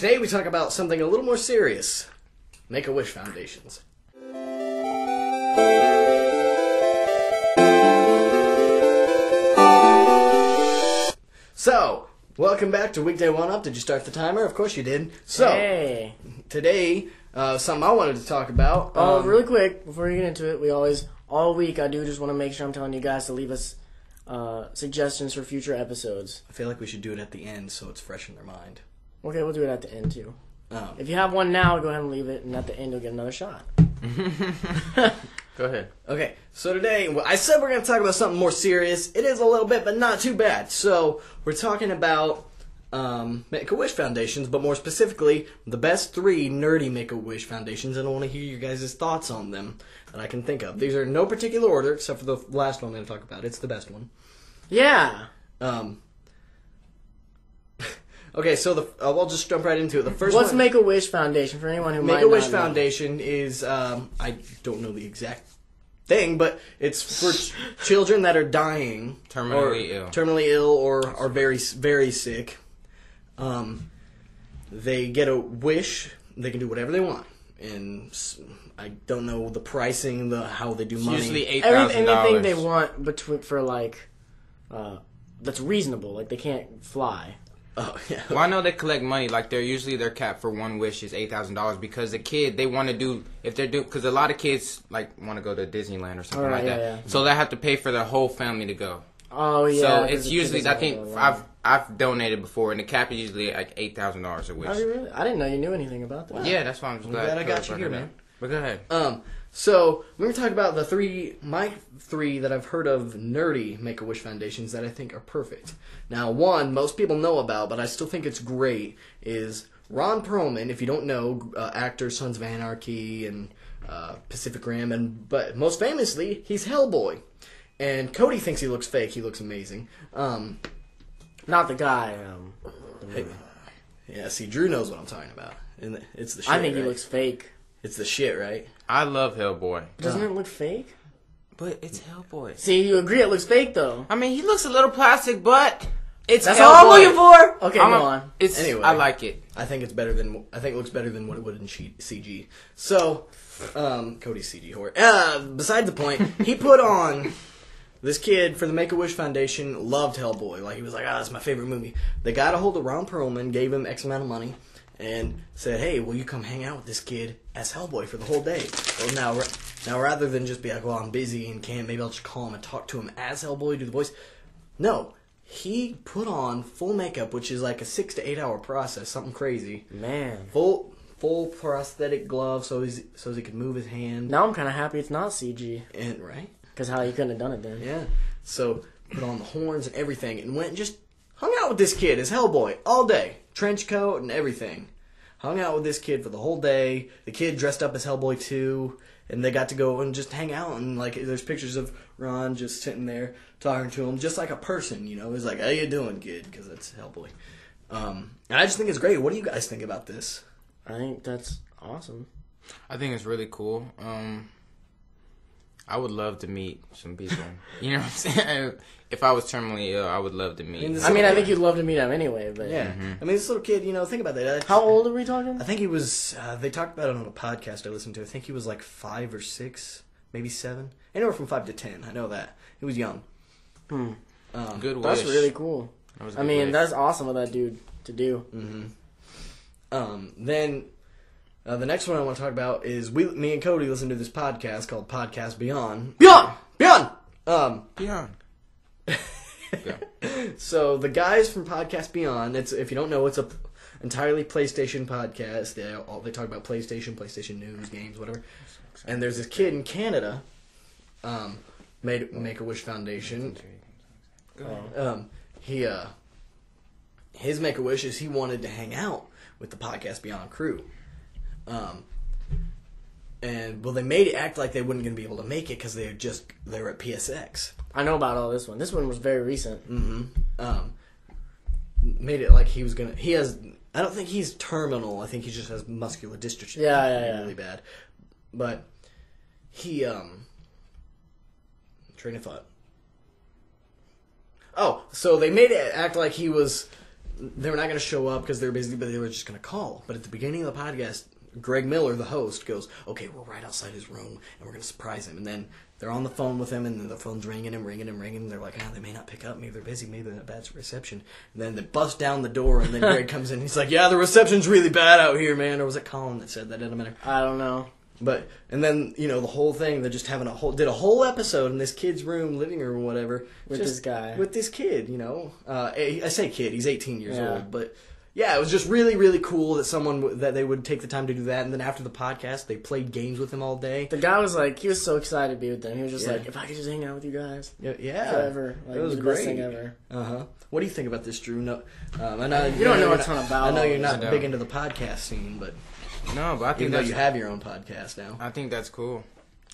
Today we talk about something a little more serious Make a Wish Foundations. So, welcome back to Weekday One Up. Did you start the timer? Of course you did. So, Hey. today, uh, something I wanted to talk about. Oh, um, really quick before you get into it, we always all week I do just want to make sure I'm telling you guys to leave us uh, suggestions for future episodes. I feel like we should do it at the end so it's fresh in their mind. Okay, we'll do it at the end too. Um, If you have one now, go ahead and leave it, and at the end you'll get another shot. Go ahead. Okay, so today, well, I said we're going to talk about something more serious. It is a little bit, but not too bad. So, we're talking about um, Make a Wish Foundations, but more specifically, the best three nerdy Make a Wish Foundations, and I want to hear your guys' thoughts on them that I can think of. These are in no particular order, except for the last one I'm going to talk about. It's the best one. Yeah. Um, okay, so the uh, we'll just jump right into it. The first What's one, Make a Wish Foundation for anyone who Make might a Wish not know. Foundation is um, I don't know the exact thing, but it's for ch- children that are dying, Terminally ill. terminally ill, or are very very sick. Um, they get a wish. They can do whatever they want, and I don't know the pricing, the how they do It's money. usually eight Every, thousand anything they want between for like uh, that's reasonable. Like they can't fly. Oh yeah, Well, I know they collect money. Like they're usually their cap for one wish is eight thousand dollars because the kid they want to do if they're do because a lot of kids like want to go to Disneyland or something Alright, like yeah, that. yeah. So they have to pay for the whole family to go. Oh yeah. so 'cause it's usually I think have a. I've I've donated before and the cap is usually like eight thousand dollars a wish. Have you really? I didn't know you knew anything about that. Yeah, that's why I'm just glad, glad I got you here, man. up. But go ahead. Um, so we're gonna talk about the three, my three that I've heard of nerdy Make a Wish foundations that I think are perfect. Now, one most people know about, but I still think it's great, is Ron Perlman. If you don't know, uh, actor, Sons of Anarchy, and uh, Pacific Rim, and but most famously, he's Hellboy. And Cody thinks he looks fake. He looks amazing. Um, Not the guy. Um, hey, yeah, see, Drew knows what I'm talking about. And it's the shit. I think he looks fake. It's the shit, right? I love Hellboy, Doesn't it look fake? but it's Hellboy. See, you agree it looks fake though. I mean, he looks a little plastic, but it's That's Hellboy. all I'm looking for. Okay, I'm go a- on. It's Anyway. I like it. I think it's better than I think it looks better than what it would in she- CG. So, um, Cody's CG whore. Uh, beside the point, he put on this kid for the Make a Wish Foundation loved Hellboy. Like he was like, ah, that's my favorite movie. They got a hold of Ron Perlman, gave him X amount of money, and said, hey, will you come hang out with this kid as Hellboy for the whole day? Well, now, now rather than just be like, well, I'm busy and can't, maybe I'll just call him and talk to him as Hellboy, do the voice. No, he put on full makeup, which is like a six to eight hour process, something crazy. Man. Full full prosthetic glove, so he's so he could move his hand. Now I'm kind of happy it's not CG. And right, Because how you couldn't have done it then. yeah. So put on the horns and everything, and went and just hung out with this kid as Hellboy all day, trench coat and everything. Hung out with this kid for the whole day. The kid dressed up as Hellboy too, and they got to go and just hang out. And like, there's pictures of Ron just sitting there talking to him, just like a person. You know, he's like, "How you doing, kid?" Because that's Hellboy. Um, and I just think it's great. What do you guys think about this? I think that's awesome. I think it's really cool. Um, I would love to meet some people. you know what I'm saying? If I was terminally ill, I would love to meet. mean, this- I mean, I think you'd love to meet him anyway, but Yeah, I mean, this little kid. You know, think about that. How old are we talking? I think he was. Uh, they talked about it on a podcast I listened to. I think he was like five or six, maybe seven, anywhere from five to ten. I know that he was young. Hmm. Um, good wish. That's really cool. That was a I good mean, wish. that's awesome of that dude to do. Mm-hmm. Um, then uh, the next one I want to talk about is we, me and Cody listen to this podcast called Podcast Beyond. Beyond, Beyond. Um, yeah. so the guys from Podcast Beyond, it's if you don't know, it's a entirely PlayStation podcast. They all they talk about PlayStation, PlayStation news, games, whatever. And there's this kid in Canada, um, made Make a Wish Foundation. Um, he uh, his Make a Wish is he wanted to hang out with the Podcast Beyond crew. Um, and well, they made it act like they weren't going to be able to make it because they just they were at PSX. I know about all this one. This one was very recent. hmm Um, made it like he was gonna. He has. I don't think he's terminal. I think he just has muscular dystrophy. Yeah, yeah, yeah. Really bad. But he um. Train of thought. Oh, so they made it act like he was they were not going to show up because they were busy, but they were just going to call. But at the beginning of the podcast, Greg Miller, the host, goes, "Okay, we're right outside his room, and we're going to surprise him." And then they're on the phone with him, and then the phone's ringing and ringing and ringing. And they're like, "Ah, they may not pick up. Maybe they're busy. Maybe they're bad reception." And then they bust down the door, and then Greg comes in. He's like, "Yeah, the reception's really bad out here, man." Or was it Colin that said that? It doesn't matter. I don't know. But and then you know the whole thing. They're just having a whole did a whole episode in this kid's room, living room, whatever, With this guy. with this kid. You know, uh, I I say kid. He's 18 years Yeah. old, but yeah, it was just really really cool that someone w- that they would take the time to do that. And then after the podcast, they played games with him all day. The guy was like, he was so excited to be with them. He was just Yeah. like, if I could just hang out with you guys Yeah, yeah. forever, like, it was the great. best thing ever. Uh huh. What do you think about this, Drew? No, um, I know You don't know you're a ton about I know you're this. not I don't. big into the podcast scene, but No, but I think even though that's you have your own podcast now. I think that's cool.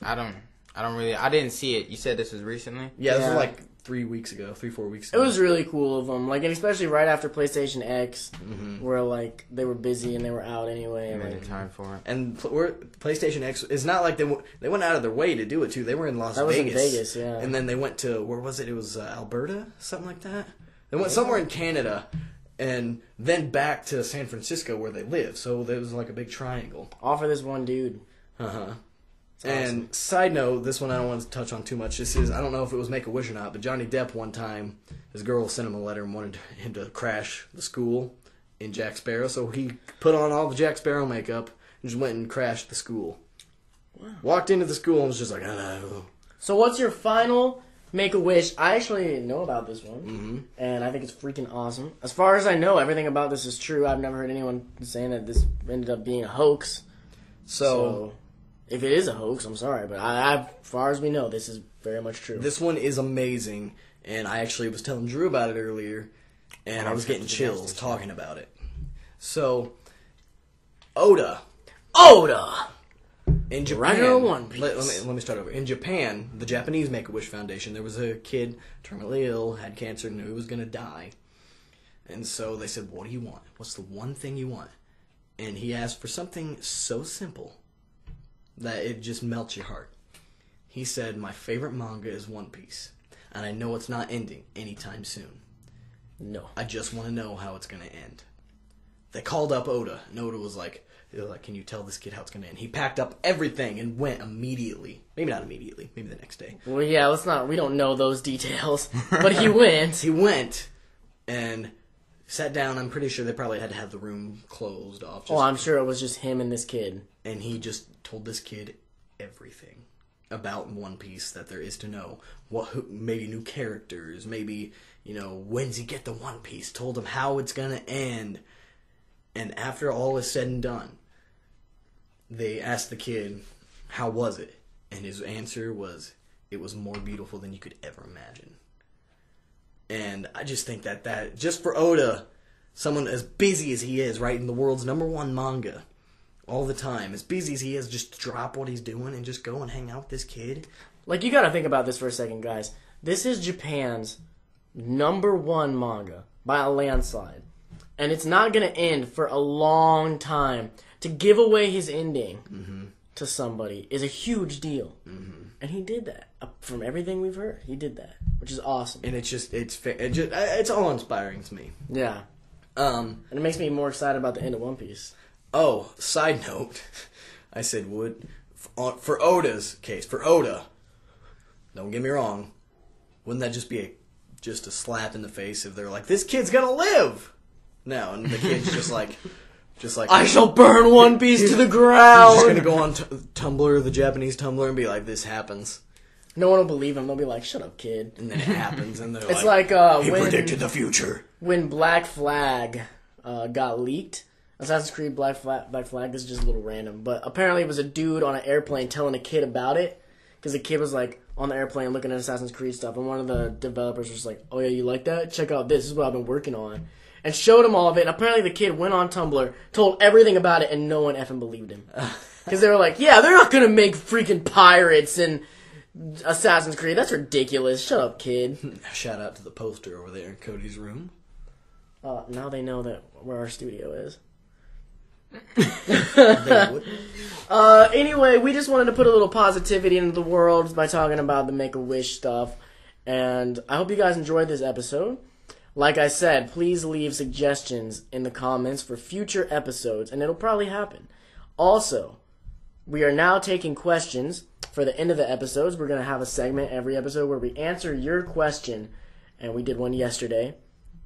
I don't. I don't really. I didn't see it. You said this was recently. Yeah, this Yeah. was like three weeks ago, three four weeks ago. It was really cool of them, like, and especially right after PlayStation X, Mm-hmm. where like they were busy and they were out anyway. I And, made like, time for it. and pl- we're, PlayStation X is not like they w- they went out of their way to do it too. They were in Las That was in Vegas. Vegas, yeah. And then they went to where was it? It was uh, Alberta, something like that. They went somewhere in Canada, and then back to San Francisco where they live. So there was like a big triangle. all for this one dude. Uh huh. It's And awesome. side note, this one I don't want to touch on too much. This is I don't know if it was Make a Wish or not, but Johnny Depp one time his girl sent him a letter and wanted him to crash the school in Jack Sparrow, so he put on all the Jack Sparrow makeup and just went and crashed the school. Wow. Walked into the school and was just like, oh. So, what's your final Make a Wish? I actually know about this one, Mm-hmm. and I think it's freaking awesome. As far as I know, everything about this is true. I've never heard anyone saying that this ended up being a hoax. So, So, if it is a hoax, I'm sorry, but I, I, as far as we know, this is very much true. this one is amazing, and I actually was telling Drew about it earlier, and I was getting chills talking about it. So, Oda Oda. In Japan, One Piece. Let, let me let me start over. In Japan, the Japanese Make a Wish Foundation, there was a kid terminally ill, had cancer, knew he was gonna die, and so they said, "What do you want? What's the one thing you want?" And he asked for something so simple that it just melts your heart. He said, "My favorite manga is One Piece, and I know it's not ending anytime soon. No. I just want to know how it's gonna end." They called up Oda, and Oda was like, like, "Can you tell this kid how it's gonna end?" He packed up everything and went immediately. Maybe not immediately. Maybe the next day. Well, yeah, let's not. We don't know those details, but he went. He went and sat down. I'm pretty sure they probably had to have the room closed off. Just, Oh, I'm sure it was just him and this kid. and he just told this kid everything about One Piece that there is to know. What who, maybe new characters, maybe you know when's he get the One Piece. Told him how it's gonna end. And after all is said and done, they asked the kid, "How was it?" And his answer was, "It was more beautiful than you could ever imagine." And I just think that that just for Oda, someone as busy as he is, writing the world's number one manga all the time, as busy as he is, just drop what he's doing and just go and hang out with this kid. Like, you gotta think about this for a second, guys. This is Japan's number one manga by a landslide. And it's not gonna end for a long time. To give away his ending mm-hmm. to somebody is a huge deal. Mm-hmm. And he did that. Uh, From everything we've heard, he did that, which is awesome. And it's just it's it just, it's all inspiring to me. Yeah. Um. And it makes me more excited about the end of One Piece. Oh, side note, I said would for, for Oda's case for Oda. Don't get me wrong. Wouldn't that just be a just a slap in the face if they're like, "This kid's gonna live"? No, and the kid's just like, just like I shall burn One Piece to the ground. He's just gonna go on t- Tumblr, the Japanese Tumblr, and be like, "This happens," No one will believe him. They'll be like, shut up, kid. and then it happens, and they're It's like, uh, he when- predicted the future. when Black Flag uh, got leaked, Assassin's Creed Black Flag, Black Flag, this is just a little random, but apparently it was a dude on an airplane telling a kid about it, because the kid was like on the airplane looking at Assassin's Creed stuff, and one of the developers was like, "Oh yeah, you like that? Check out this. This is what I've been working on." And showed him all of it. And apparently, the kid went on Tumblr, told everything about it, and no one effing believed him. Because they were like, "Yeah, they're not gonna make freaking pirates and Assassin's Creed. That's ridiculous. Shut up, kid." Shout out to the poster over there in Cody's room. Uh, now they know that where our studio is. Uh, anyway, we just wanted to put a little positivity into the world by talking about the Make a Wish stuff, and I hope you guys enjoyed this episode. Like I said, please leave suggestions in the comments for future episodes, and it'll probably happen. Also, we are now taking questions for the end of the episodes. We're going to have a segment every episode where we answer your question, and we did one yesterday.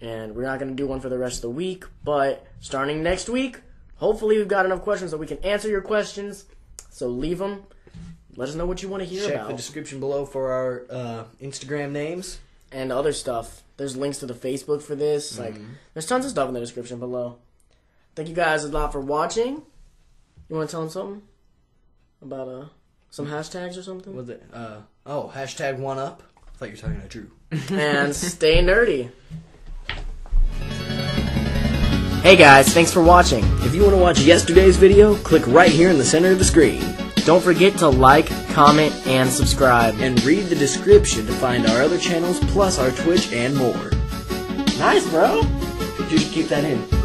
And we're not going to do one for the rest of the week, but starting next week, hopefully we've got enough questions that we can answer your questions. So leave them. Let us know what you want to hear Check about. the description below for our uh, Instagram names. and other stuff. There's links to the Facebook for this. Like, there's tons of stuff in the description below. Thank you guys a lot for watching. You want to tell them something about uh some hashtags or something? Was it? Uh, oh, hashtag one up. I thought you were talking to Drew. and stay nerdy. Hey guys, thanks for watching. If you want to watch yesterday's video, click right here in the center of the screen. Don't forget to like, comment, and subscribe. And read the description to find our other channels plus our Twitch and more. Nice, bro. You should keep that in.